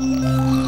Música